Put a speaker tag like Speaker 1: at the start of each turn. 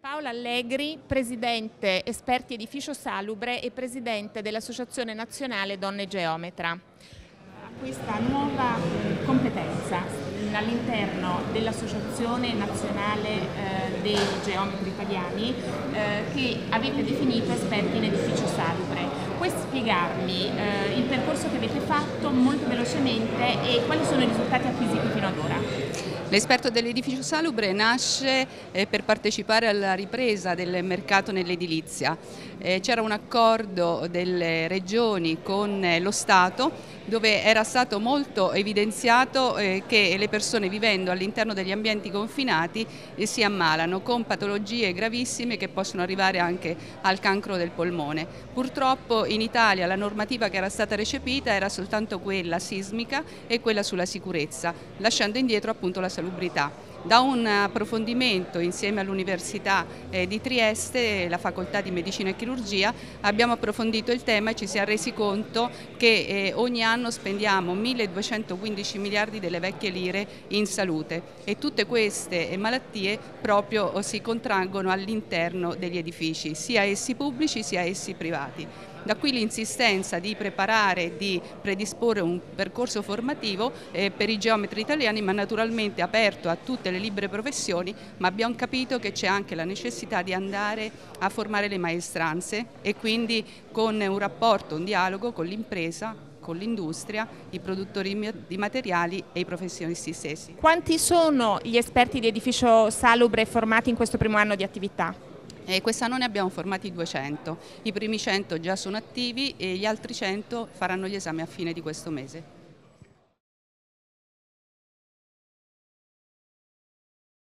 Speaker 1: Paola Allegri, presidente esperti edificio salubre e presidente dell'Associazione Nazionale Donne Geometra. Questa nuova competenza all'interno dell'Associazione Nazionale eh, dei Geometri Italiani eh, che avete definito esperti in edificio salubre. Puoi spiegarmi eh, il percorso che avete fatto molto velocemente e quali sono i risultati acquisiti fino ad ora?
Speaker 2: L'esperto dell'edificio salubre nasce eh, per partecipare alla ripresa del mercato nell'edilizia. Eh, c'era un accordo delle regioni con eh, lo Stato dove era stato molto evidenziato che le persone vivendo all'interno degli ambienti confinati si ammalano con patologie gravissime che possono arrivare anche al cancro del polmone. Purtroppo in Italia la normativa che era stata recepita era soltanto quella sismica e quella sulla sicurezza, lasciando indietro appunto la salubrità. Da un approfondimento insieme all'Università eh, di Trieste, la Facoltà di Medicina e Chirurgia, abbiamo approfondito il tema e ci siamo resi conto che eh, ogni anno spendiamo 1215 miliardi delle vecchie lire in salute e tutte queste malattie proprio si contraggono all'interno degli edifici, sia essi pubblici sia essi privati. Da qui l'insistenza di preparare e di predisporre un percorso formativo eh, per i geometri italiani, ma naturalmente aperto a tutte le libere professioni, ma abbiamo capito che c'è anche la necessità di andare a formare le maestranze e quindi con un rapporto, un dialogo con l'impresa, con l'industria, i produttori di materiali e i professionisti stessi.
Speaker 1: Quanti sono gli esperti di edificio salubre formati in questo primo anno di attività?
Speaker 2: E quest'anno ne abbiamo formati 200, i primi 100 già sono attivi e gli altri 100 faranno gli esami a fine di questo mese.